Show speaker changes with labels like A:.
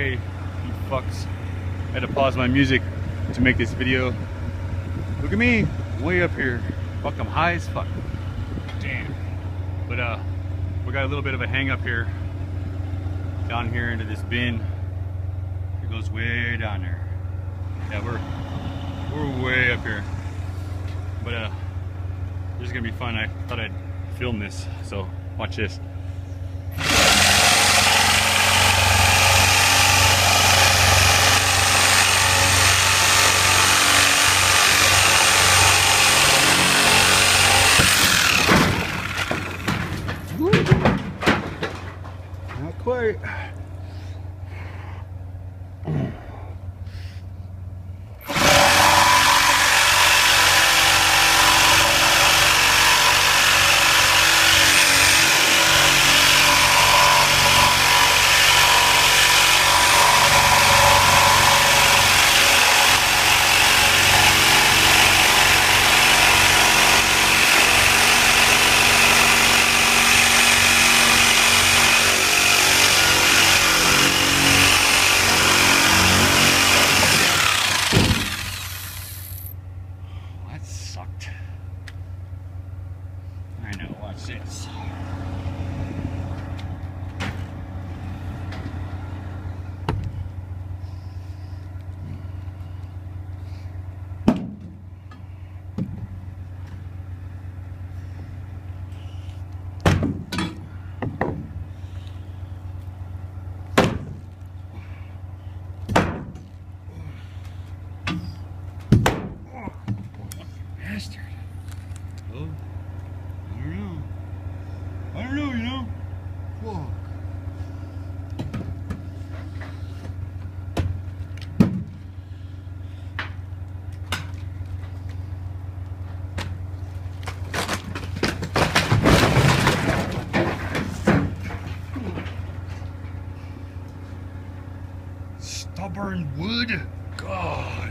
A: Okay, you fucks. I had to pause my music to make this video. Look at me, way up here. Fuck, I'm high as fuck. Damn. But uh, we got a little bit of a hang up here. Down here into this bin. It goes way down there. Yeah, we're we're way up here. But uh, this is gonna be fun. I thought I'd film this, so watch this. Ai. Know. Bastard. Oh, I don't know. I don't know, you know. Fuck. Stubborn wood? God.